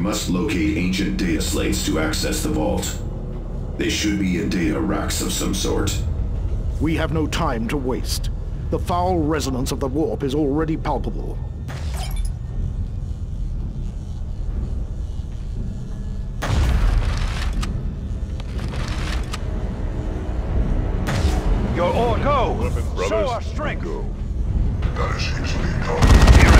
Commander, must locate ancient data slates to access the vault. They should be in data racks of some sort. We have no time to waste. The foul resonance of the warp is already palpable. Go, or go! Show our strength! Go. That is easily done.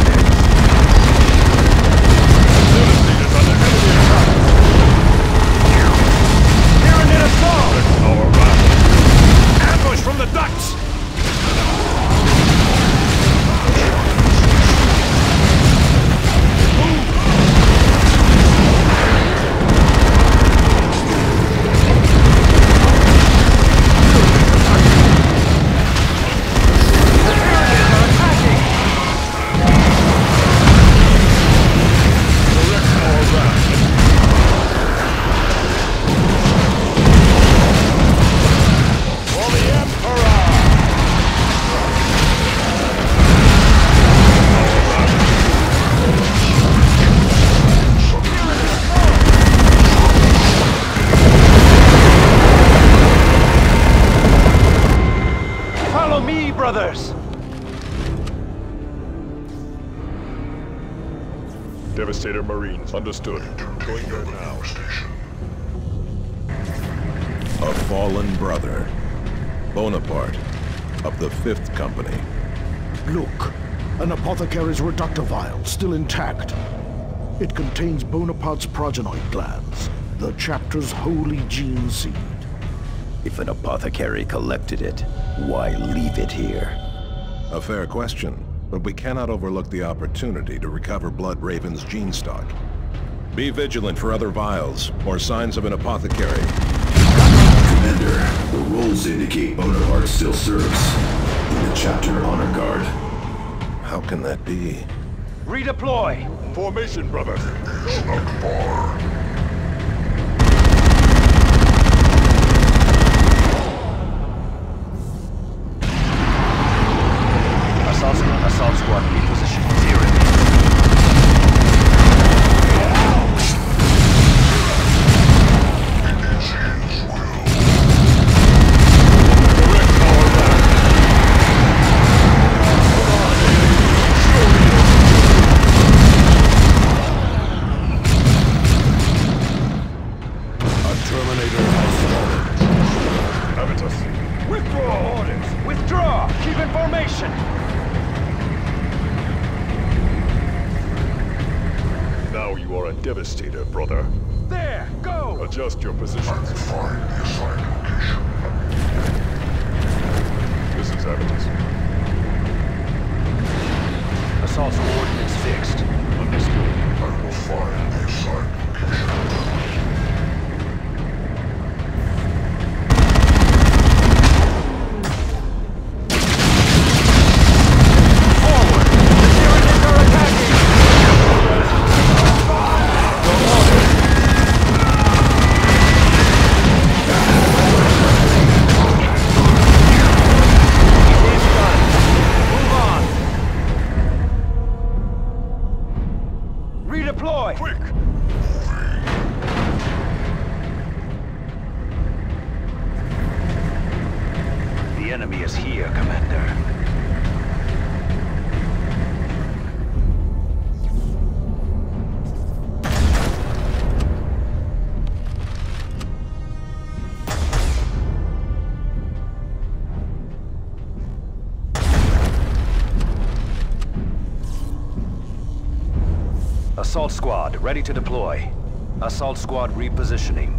Devastator Marines, understood. Going there now. Station. A fallen brother. Bonaparte, of the Fifth Company. Look, an apothecary's reductor vial, still intact. It contains Bonaparte's progenoid glands, the chapter's holy gene seed. If an apothecary collected it, why leave it here? A fair question, but we cannot overlook the opportunity to recover Blood Raven's gene stock. Be vigilant for other vials, or signs of an apothecary. Commander, the rolls indicate Bonaparte still serves in the chapter honor guard. How can that be? Redeploy! Formation, brother. Is not formation! Now you are a Devastator, brother. There! Go! Adjust your positions. Find the assigned location. This is Avitus. Assault coordinates fixed. Understood. I will find the assigned location. Redeploy! Quick! The enemy is here, Commander. Assault squad, ready to deploy. Assault squad repositioning.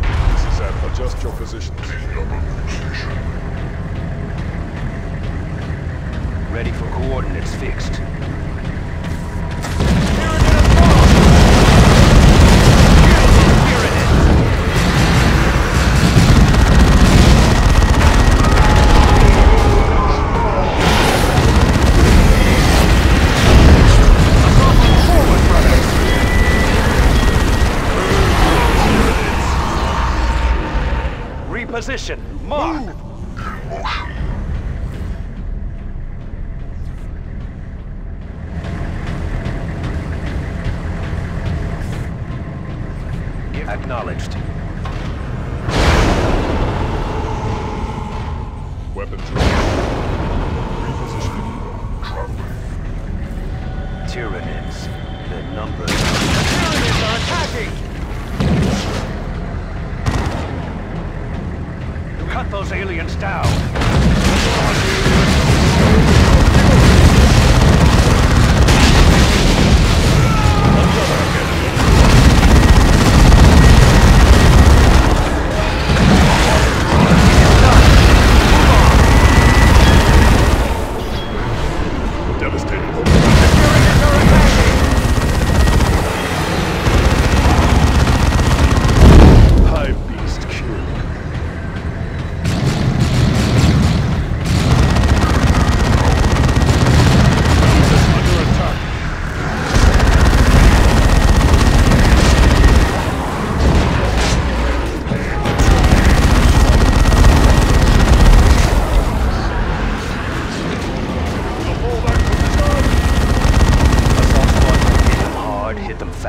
This is Av. Adjust your positions. Ready for coordinates fixed.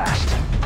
fast.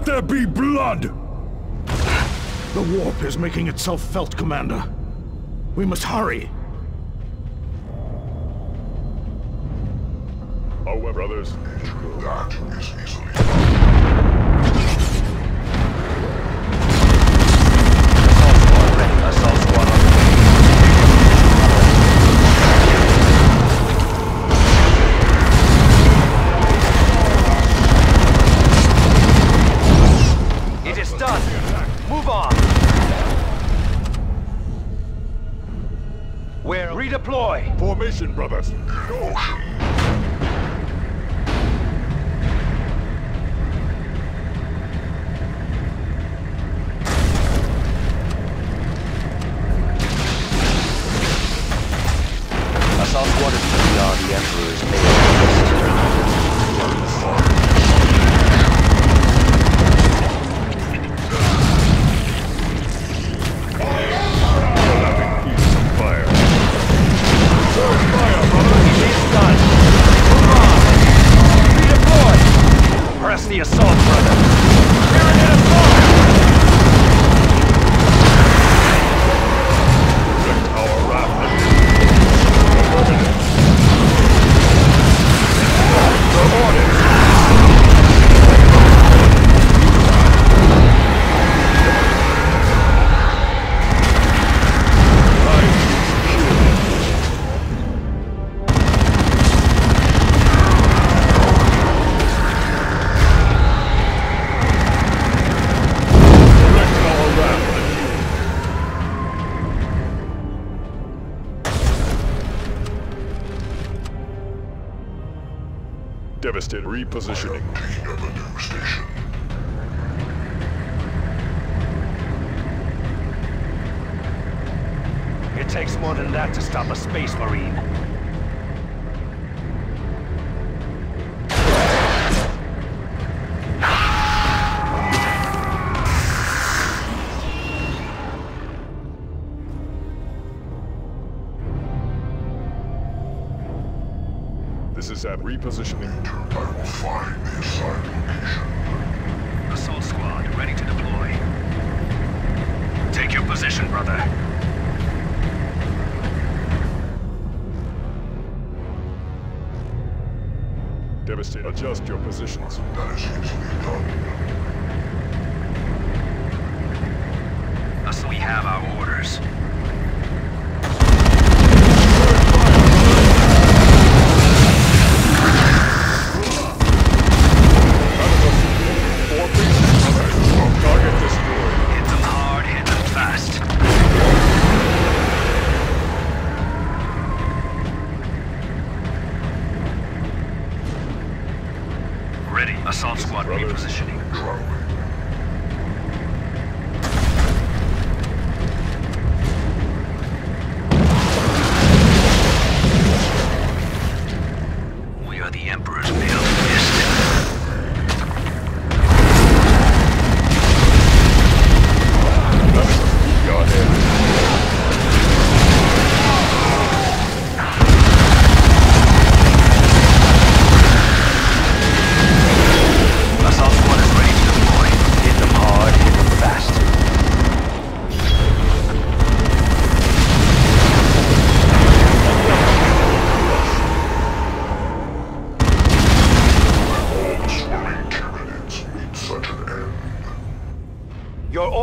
Let there be blood! The warp is making itself felt, Commander. We must hurry. Our brothers. That is easily Work's done. Move on. Where redeploy. Formation, brothers. positioning. is at repositioning. I will find the assigned location. Assault squad, ready to deploy. Take your position, brother. Devastate. adjust your positions. That is easily done. Thus we have our orders. Assault squad repositioning. We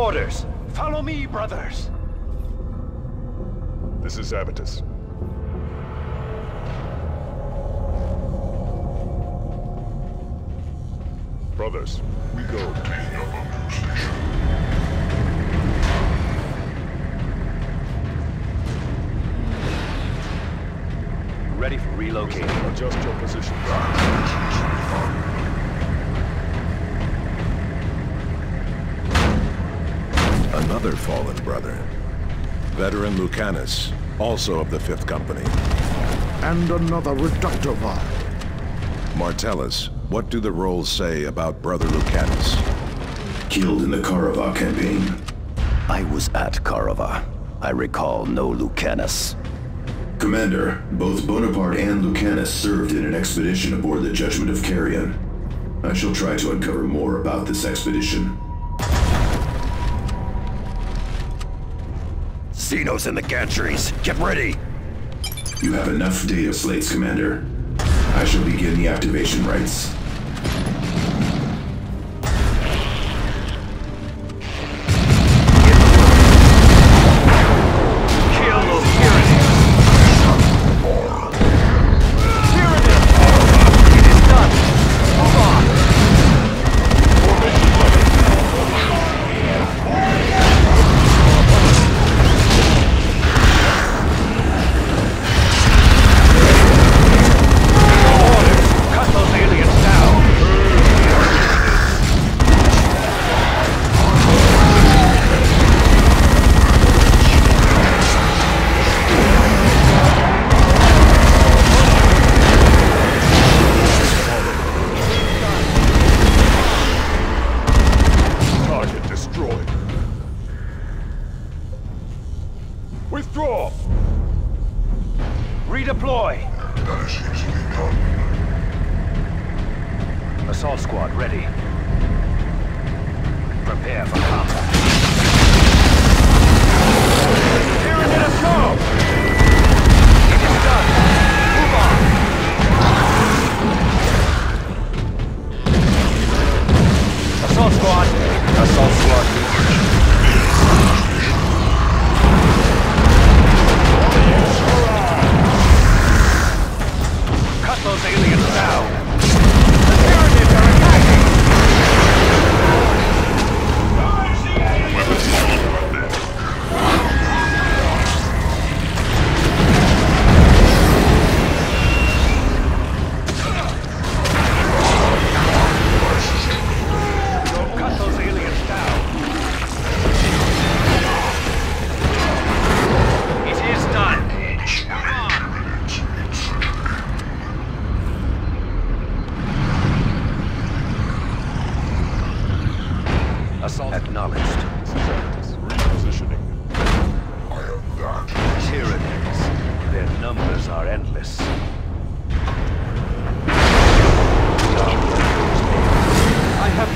orders. Follow me, brothers. This is Avitus. Brothers, we go. A new station. Ready for relocating. Adjust your positions. Another fallen brother. Veteran Lucanus, also of the Fifth Company. And another reductor vial. Martellus, what do the rolls say about Brother Lucanus? Killed in the Karava campaign. I was at Karava. I recall no Lucanus. Commander, both Bonaparte and Lucanus served in an expedition aboard the Judgment of Carrion. I shall try to uncover more about this expedition. Xenos in the gantries. Get ready. You have enough data slates, Commander. I shall begin the activation rites.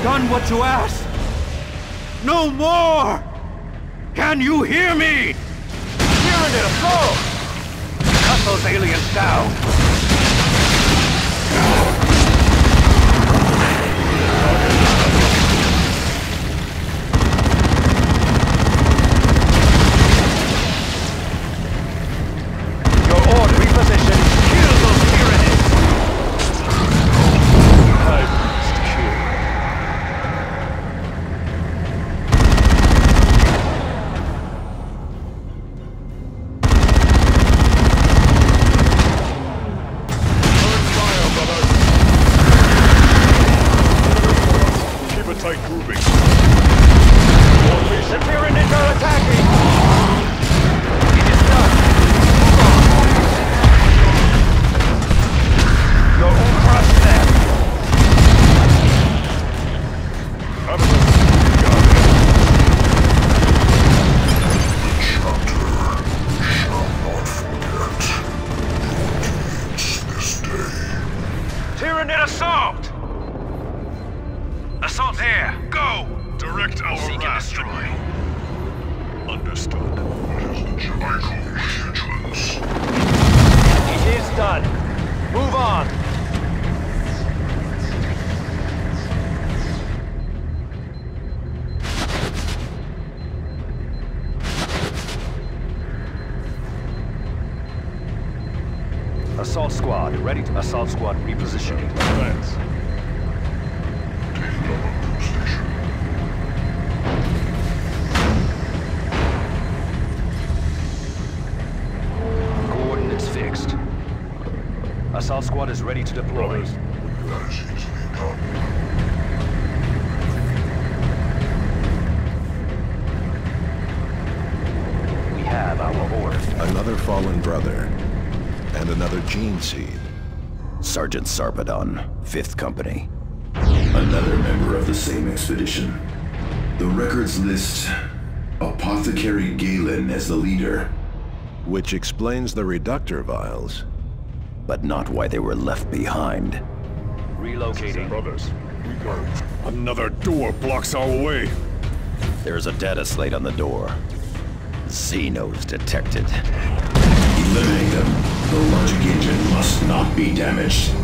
Done what you asked. No more! Can you hear me? Tyranid assault! Cut those aliens down. Assault squad, ready to assault squad repositioning. Advance. Coordinates fixed. Assault squad is ready to deploy. Brothers, That is easily done. We have our orders. Another fallen brother. And another gene seed. Sergeant Sarpedon, 5th Company. Another member of the same expedition. The records list Apothecary Galen as the leader. Which explains the reductor vials. But not why they were left behind. Relocating. brothers, we go. Another door blocks our way. There's a data slate on the door. Xenos detected. Eliminate them. The logic engine must not be damaged.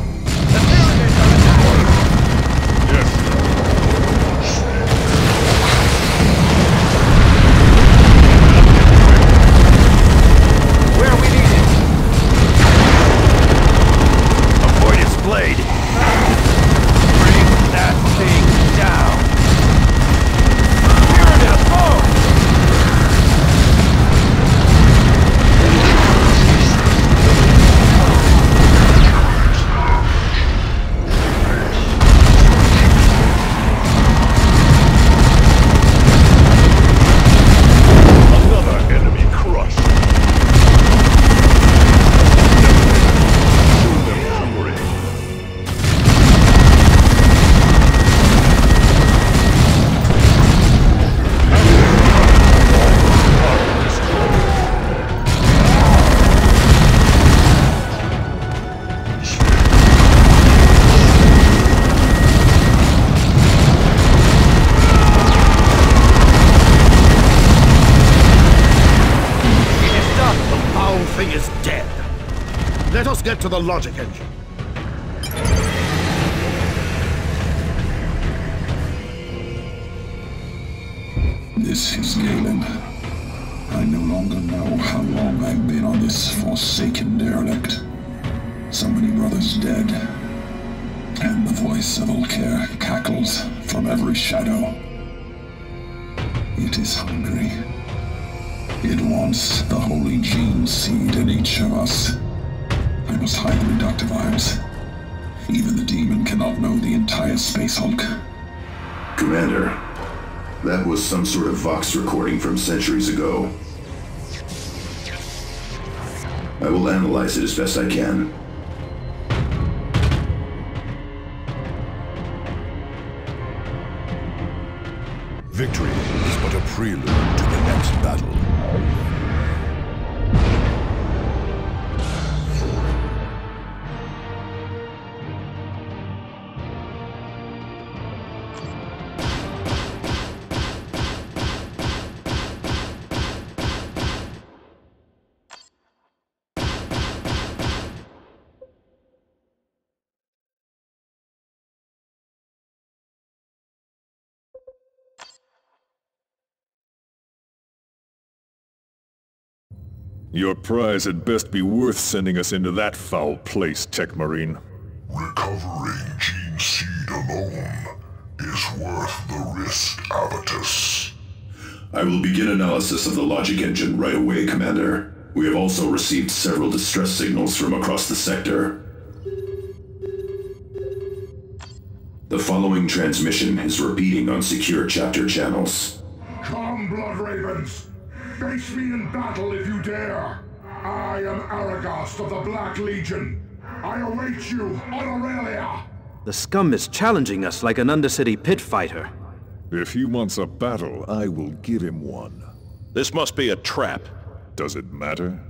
To the logic engine. This is Galen. I no longer know how long I've been on this forsaken derelict. So many brothers dead. And the voice of Ulkair cackles from every shadow. It is hungry. It wants the holy gene seed in each of us. I must hide the reductor vials. Even the demon cannot know the entire Space Hulk. Commander, that was some sort of Vox recording from centuries ago. I will analyze it as best I can. Victory is but a prelude to the next battle. Your prize had best be worth sending us into that foul place, Tech Marine. Recovering Gene Seed alone is worth the risk, Avitus. I will begin analysis of the logic engine right away, Commander. We have also received several distress signals from across the sector. The following transmission is repeating on secure chapter channels. Come, Blood Ravens! Face me in battle if you dare! I am Aragast of the Black Legion. I await you on Aurelia! The scum is challenging us like an Undercity pit fighter. If he wants a battle, I will give him one. This must be a trap. Does it matter?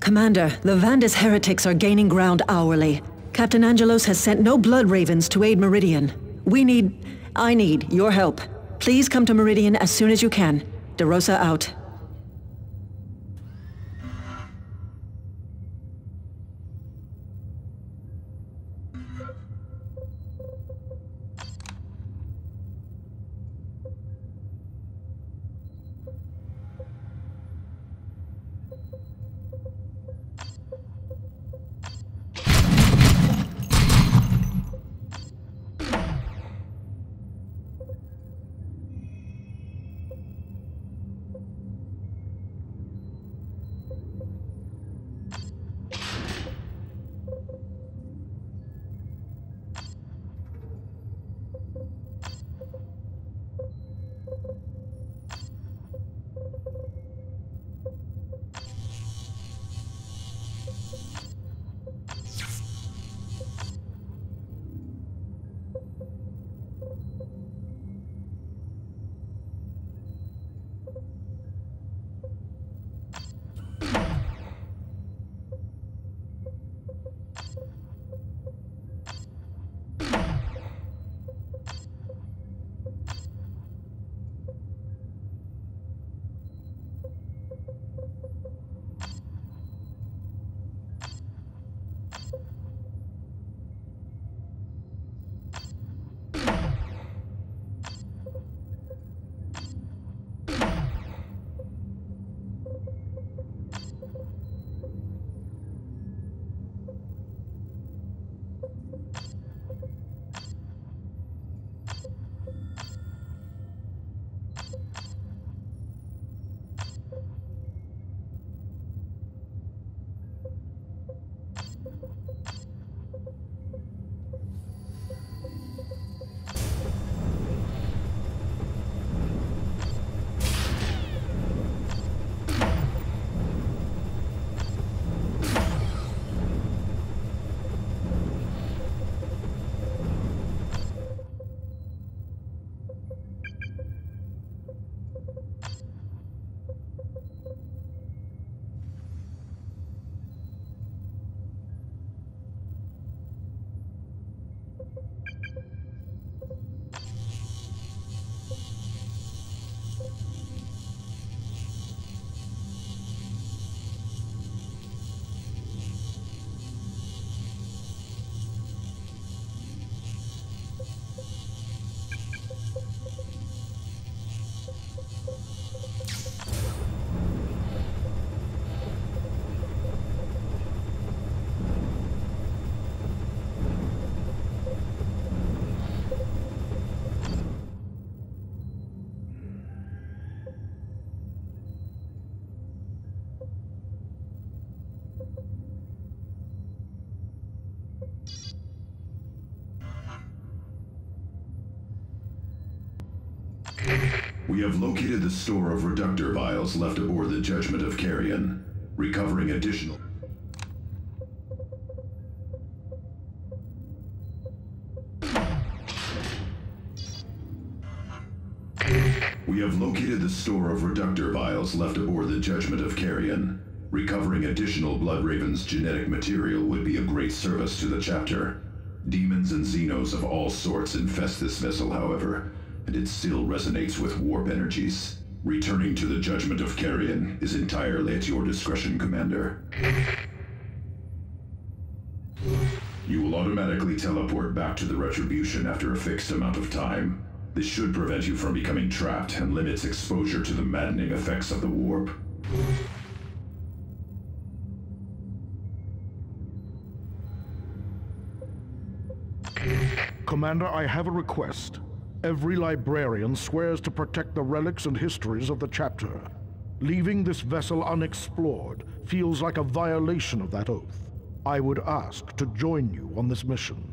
Commander, the Vandus heretics are gaining ground hourly. Captain Angelos has sent no Blood Ravens to aid Meridian. We need... I need your help. Please come to Meridian as soon as you can. DeRosa out. We have located the store of reductor vials left aboard the Judgment of Carrion, recovering additional... We have located the store of reductor vials left aboard the Judgment of Carrion. Recovering additional Blood Raven's genetic material would be a great service to the chapter. Demons and Xenos of all sorts infest this vessel, however, and it still resonates with warp energies. Returning to the Judgment of Carrion is entirely at your discretion, Commander. You will automatically teleport back to the Retribution after a fixed amount of time. This should prevent you from becoming trapped and limits exposure to the maddening effects of the warp. Commander, I have a request. Every librarian swears to protect the relics and histories of the chapter. Leaving this vessel unexplored feels like a violation of that oath. I would ask to join you on this mission.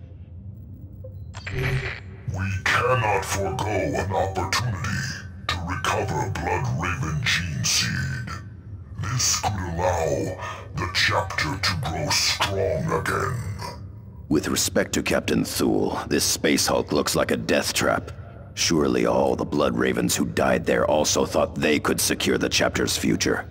We cannot forego an opportunity to recover Blood Raven gene seed. This could allow the chapter to grow strong again. With respect to Captain Thule, this Space Hulk looks like a death trap. Surely all the Blood Ravens who died there also thought they could secure the chapter's future.